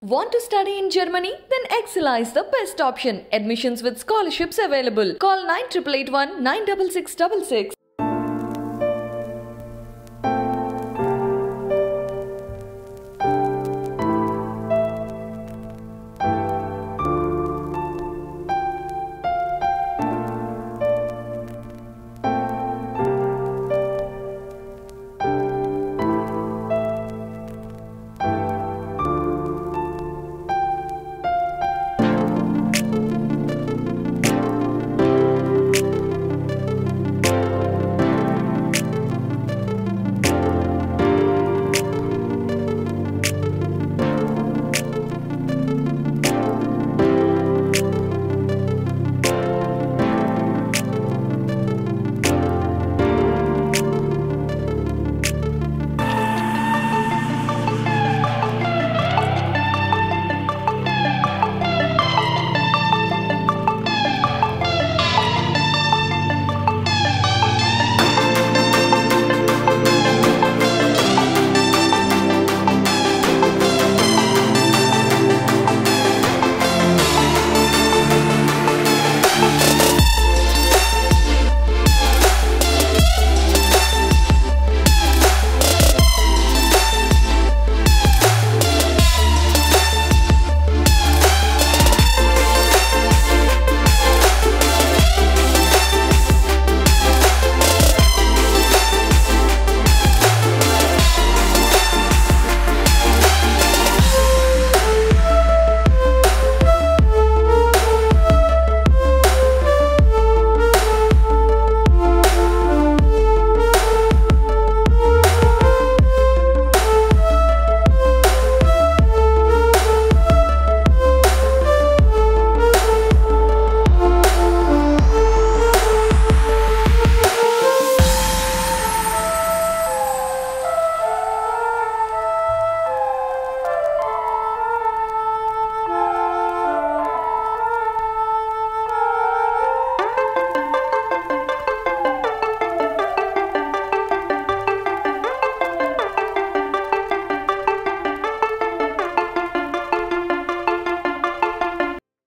Want to study in Germany? Then Excella is the best option. Admissions with scholarships available. Call 9881 96666.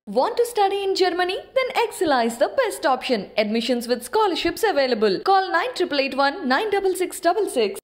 Want to study in Germany? Then Excella is the best option. Admissions with scholarships available. Call 9881 96666.